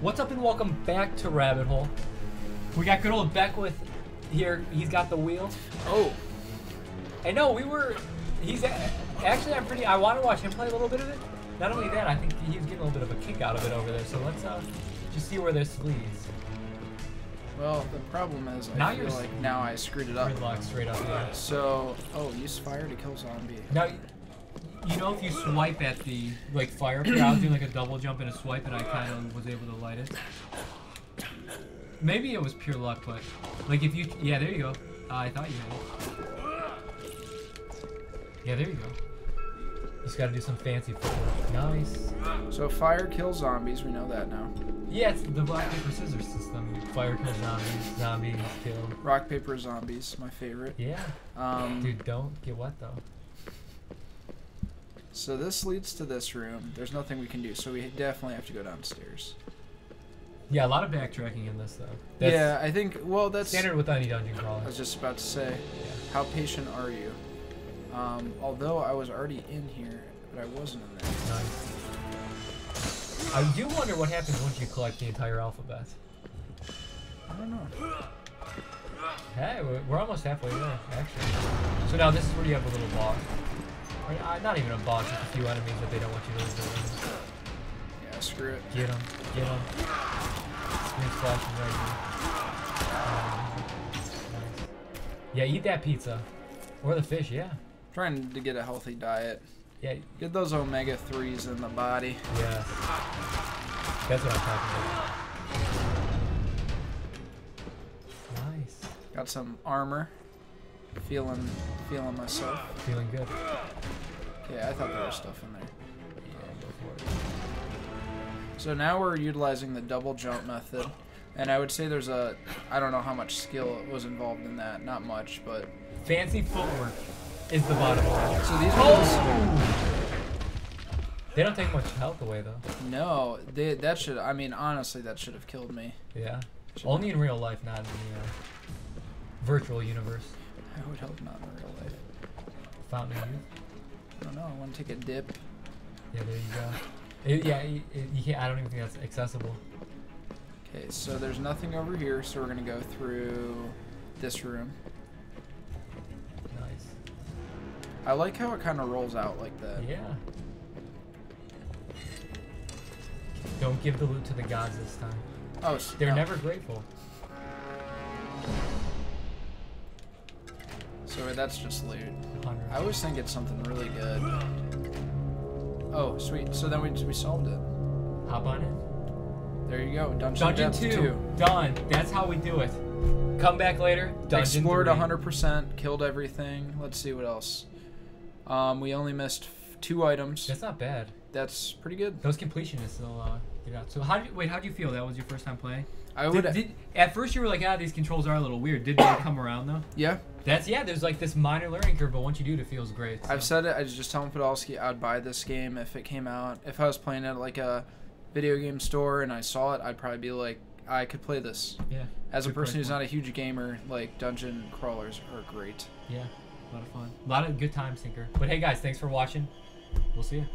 What's up and welcome back to Rabbit Hole. We got good old Beckwith here. He's got the wheel. Oh, I know we were. He's a- actually. I'm pretty. I want to watch him play a little bit of it. Not only that, I think he's getting a little bit of a kick out of it over there. So let's uh, just see where this leads. well, the problem is I Now feel you're like now I screwed it up. Gridlock straight up there. So, oh, use fire to kill zombie. Now, you know if you swipe at the like fire here, I was doing like a double jump and a swipe, and I kind of was able to light it. Maybe it was pure luck, but like if you, yeah, there you go. Uh, I thought you had it. Yeah, there you go. Just gotta do some fancy footwork. Nice. So fire kills zombies. We know that now. Yeah, it's the rock paper scissors system. Fire kills zombies, zombies kill. Rock paper zombies, my favorite. Yeah, Um, dude, don't get wet though. So this leads to this room. There's nothing we can do, so we definitely have to go downstairs. Yeah, a lot of backtracking in this though. That's yeah, I think. Well, that's. standard with any dungeon crawler. I was just about to say, Yeah. how patient are you? Um, although I was already in here, but I wasn't in there. Nice. I do wonder what happens once you collect the entire alphabet. I don't know. Hey, we're, almost halfway there, actually. So now this is where you have a little boss. Uh, not even a boss, just a few enemies that they don't want you to lose. Yeah, screw it. Get them, get them. Flashing right here. Um, nice. Yeah, eat that pizza. Or the fish, yeah. Trying to get a healthy diet. Yeah, Get those omega threes in the body. yeah. That's what I'm talking about. Nice. Got some armor. Feeling, feeling myself. Feeling good. Yeah, I thought there was stuff in there. Yeah, go for it. So now we're utilizing the double jump method, and I would say there's a, I don't know how much skill was involved in that. Not much, but. Fancy footwork is the bottom line. So these Oh! They don't take much health away though. no, they, that should. I mean, honestly, that should have killed me. Yeah. Only in real life, not in the uh, virtual universe. I would hope not in real life. Fountain of Youth. I don't know. I want to take a dip. Yeah, there you go. It, yeah, it, it- you can't. I don't even think that's accessible. Okay, so there's nothing over here, so we're gonna go through this room. Nice. I like how it kind of rolls out like that. Yeah. Don't give the loot to the gods this time. Oh, They're no. never grateful. So that's just loot. 100. I always think it's something really good. Oh, sweet. So then we, we solved it. Hop on it. There you go. Dungeon, Dungeon two, done. That's how we do it. Come back later. Dungeon Explored three. 100%, killed everything. Let's see what else. Um, we only missed f- two items. That's not bad. That's pretty good. Those completionists will uh, get out. So how did you, wait? How do you feel? That was your first time playing. I would. did, at first you were like, ah, these controls are a little weird. Did they come around though? yeah, That's yeah. There's like this minor learning curve, but once you do it, it feels great. I've said it. I just telling Podolsky I'd buy this game if it came out. If I was playing at like a video game store and I saw it, I'd probably be like, I could play this. yeah, As a person who's not a huge gamer, like dungeon crawlers are great. yeah, a lot of fun, a lot of good time sinker. But hey guys, thanks for watching. We'll see you.